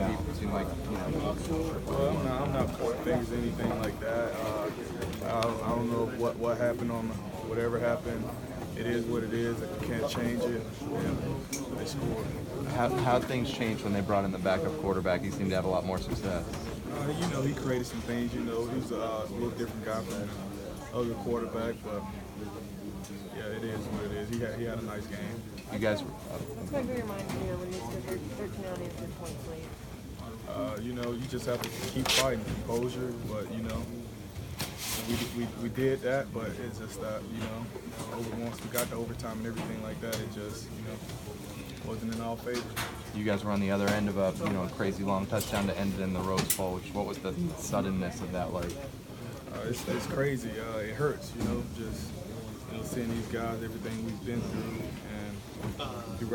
now? It seemed like you know. Well, I'm not, I'm not pointing fingers or anything like that. Uh, I, I don't know what, what happened on whatever happened. It is what it is. I can't change it. And they scored. How how things changed when they brought in the backup quarterback? He seemed to have a lot more success. Uh, you know, he created some things. You know, he's a uh, little different guy from the other quarterback, but yeah, it is what it is. He had, he had a nice game. You guys, uh, What's going through your mind here when you scored your 13 on the points lead? Uh, you know, you just have to keep fighting, composure. But you know, we, we, we did that, but it's just that you know, over, once we got to overtime and everything like that, it just you know wasn't in our favor. you guys were on the other end of a you know a crazy long touchdown to end it in the Rose Bowl. Which what was the suddenness of that like? Uh, it's, it's crazy. Uh, it hurts, you know, just you know seeing these guys, everything we've been through, and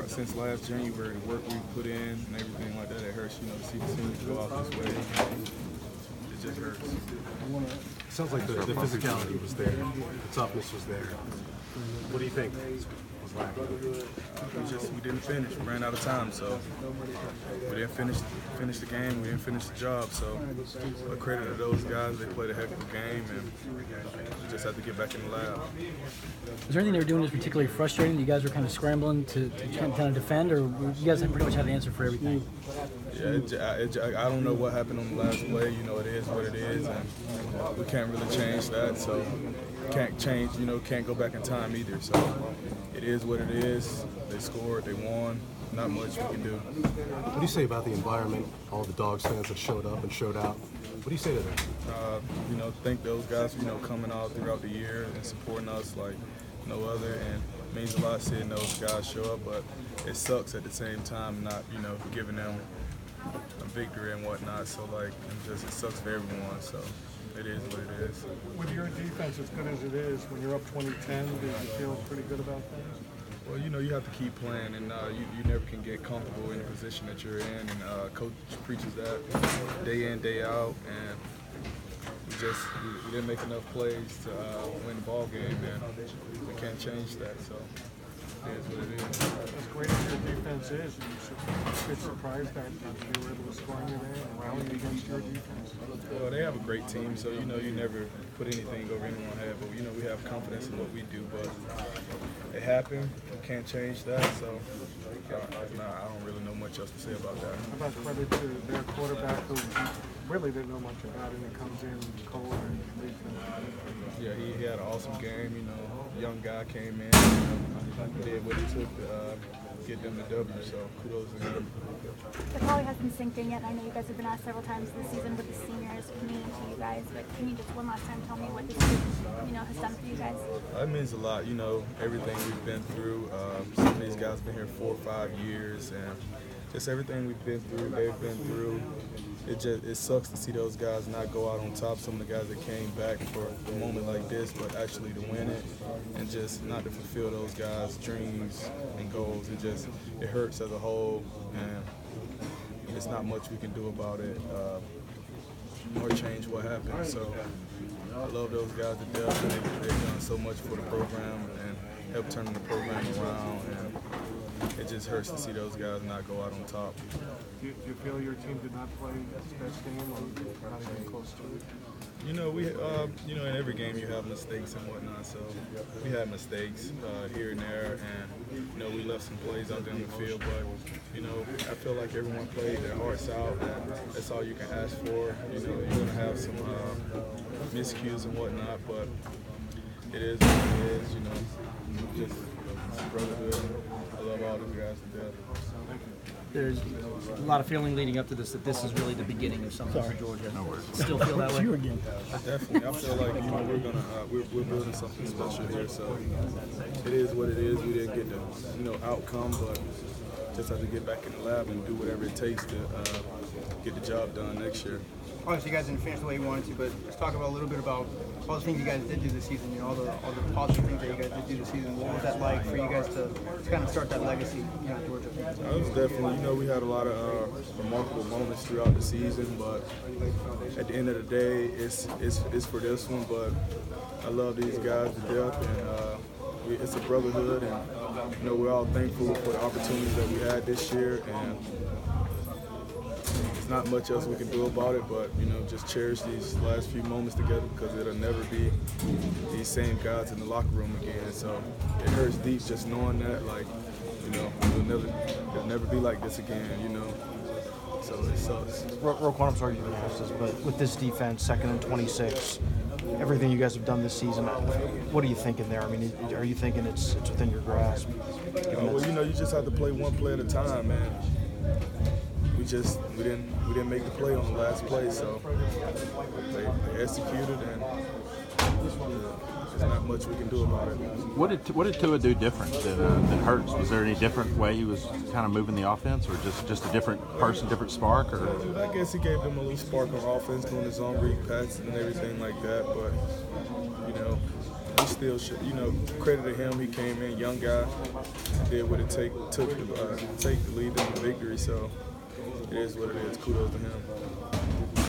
since last January, the work we put in and everything like that, it hurts, you know, to see the team go out this way. It just hurts. Sounds like the, the physicality was there, the toughness was there. What do you think was? We just we didn't finish. We ran out of time, so we didn't finish finish the game. We didn't finish the job. So, credit to those guys. They played a heck of a game, and we just have to get back in the lab. Is there anything they were doing that's particularly frustrating? You guys were kind of scrambling to, to kind of defend, or you guys pretty much had an answer for everything? Yeah, it, it, j- I don't know what happened on the last play. You know, it is what it is, and we can't really change that. So, can't change. You know, can't go back in time either. So, it is what it is. They scored. They won. Not much we can do. What do you say about the environment, all the Dogs fans that showed up and showed out? What do you say to them? uh, you know, thank those guys you know, coming out throughout the year and supporting us like no other. And it means a lot seeing those guys show up, but it sucks at the same time not, you know, giving them a victory and whatnot. So, like, it just it sucks for everyone. So, it is what it is. With your defense as good as it is, when you're up 2010, do you feel pretty good about things? Well, you know, you have to keep playing, and uh, you, you never can get comfortable in the position that you're in. And uh, coach preaches that day in, day out, and we just we, we didn't make enough plays to uh, win the ball game, and we can't change that. So it is what it is. As great as your defense is, you should a bit surprised that they were able to score you there and rally against your defense. Well, they have a great team, so you know you never put anything over anyone's head. But you know we have confidence in what we do. But it happened. We can't change that. So uh, nah, I don't really know much else to say about that. How about credit to their quarterback who really didn't know much about it and comes in cold and them. Yeah, he, he had an awesome game. You know, young guy came in, you know, did what it took uh, get them the W. So kudos to him. The call hasn't synced in yet. I know you guys have been asked several times this season what the seniors mean to you guys, but can you just one last time tell me what this you know has done for you guys? That means a lot. You know, everything we've been through. Um, some of these guys been here four or five years, and just everything we've been through, they've been through. It just it sucks to see those guys not go out on top. Some of the guys that came back for a moment like this, but actually to win it, and just not to fulfill those guys' dreams and goals. It just it hurts as a whole, and it's not much we can do about it. Uh, or change what happened. So I love those guys to death. They, they've done so much for the program and helped turn the program around. And it just hurts to see those guys not go out on top. Do you, do you feel your team did not play its best game or not even close to it? You know, we uh, you know in every game you have mistakes and whatnot. So we had mistakes uh, here and there, and you know we left some plays out there on the field. But you know I feel like everyone played their hearts out. And that's all you can ask for. You know you're gonna have some uh, miscues and whatnot, but it is what it is. You know, just brotherhood. I love all these guys to death. There's a lot of feeling leading up to this that this is really the beginning of something for Georgia. Still feel that way? you again. Definitely, I feel like you know we're gonna uh, we're, we're building something special here. So it is what it is. We didn't get the you know outcome, but just have to get back in the lab and do whatever it takes to uh, get the job done next year. Obviously, you guys didn't finish the way you wanted to, but let's talk about a little bit about all the things you guys did do this season. You know, all the all the positive things that you guys did do this season. What was that like for you guys to, to kind of start that legacy, you know, Georgia? It was definitely, you know, we had a lot of uh, remarkable moments throughout the season, but at the end of the day, it's it's, it's for this one. But I love these guys to death, and uh, we, it's a brotherhood, and you know, we're all thankful for the opportunities that we had this year, and there's not much else we can do about it, but you know, just cherish these last few moments together because it'll never be these same guys in the locker room again. So it hurts deep just knowing that, like, you know, it'll never, it'll never be like this again. You know, so it sucks. Ro- Roquan, I'm sorry you asked this, but with this defense, second and 26, everything you guys have done this season, what are you thinking there? I mean, are you thinking it's it's within your grasp? Uh, well, you know, you just have to play one play at a time, man. We just we didn't we didn't make the play on the last play, so they, they executed, and there's not much we can do about it. What did what did Tua do different than, uh, than Hurts? Was there any different way he was kind of moving the offense, or just just a different person, different spark, or? I guess he gave them a little spark on offense, doing his own read pass and everything like that. But you know, he still should. You know, credit to him. He came in, young guy, did what it take took to uh, take to lead them to victory. So it is what it is. Kudos to him.